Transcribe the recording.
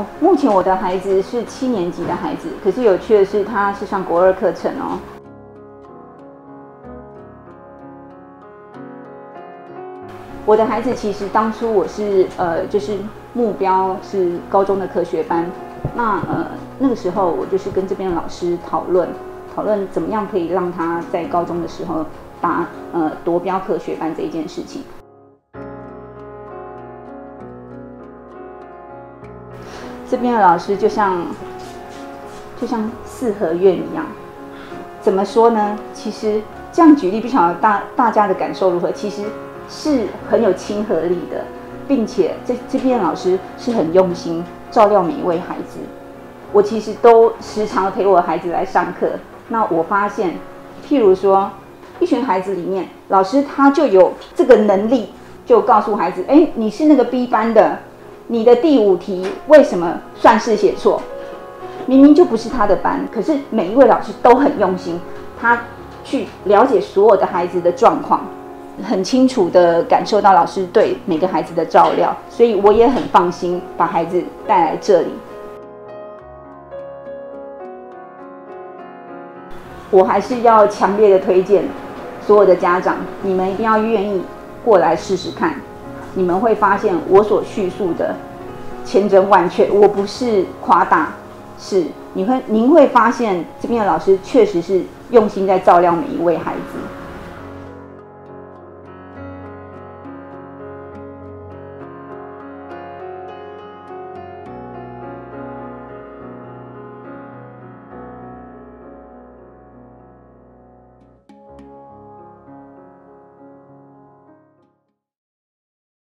哦，目前我的孩子是七年级的孩子，可是有趣的是，他是上国二课程哦。我的孩子其实当初我是呃，就是目标是高中的科学班。那呃那个时候我就是跟这边的老师讨论，讨论怎么样可以让他在高中的时候达呃夺标科学班这一件事情。这边的老师就像就像四合院一样，怎么说呢？其实这样举例，不晓得大大家的感受如何？其实。是很有亲和力的，并且这这边的老师是很用心照料每一位孩子。我其实都时常陪我的孩子来上课。那我发现，譬如说，一群孩子里面，老师他就有这个能力，就告诉孩子：哎，你是那个 B 班的，你的第五题为什么算式写错？明明就不是他的班，可是每一位老师都很用心，他去了解所有的孩子的状况。很清楚的感受到老师对每个孩子的照料，所以我也很放心把孩子带来这里。我还是要强烈的推荐所有的家长，你们一定要愿意过来试试看，你们会发现我所叙述的千真万确，我不是夸大，是你会您会发现这边的老师确实是用心在照料每一位孩子。